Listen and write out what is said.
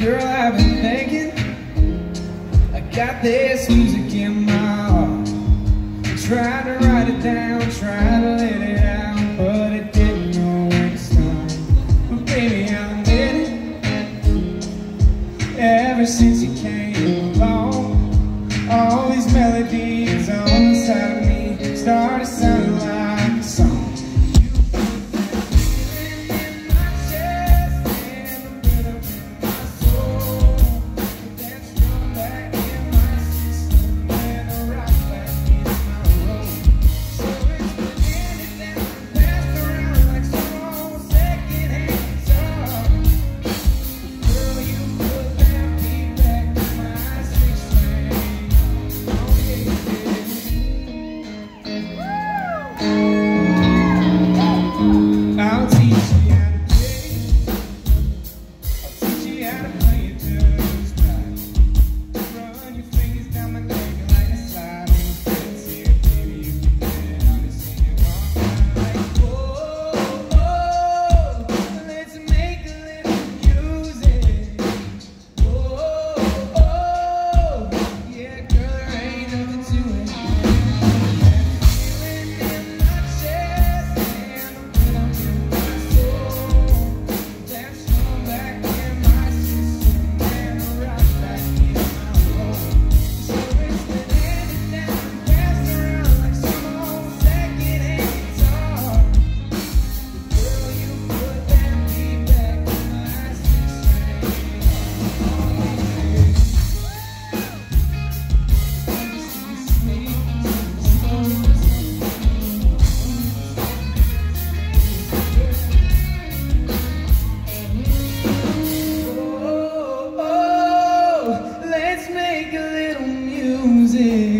Girl, I've been thinking. I got this music in my heart. Tried to write it down, tried to let it out But it didn't know where to start. But baby, I did it. Ever since you came along All these melodies dizer.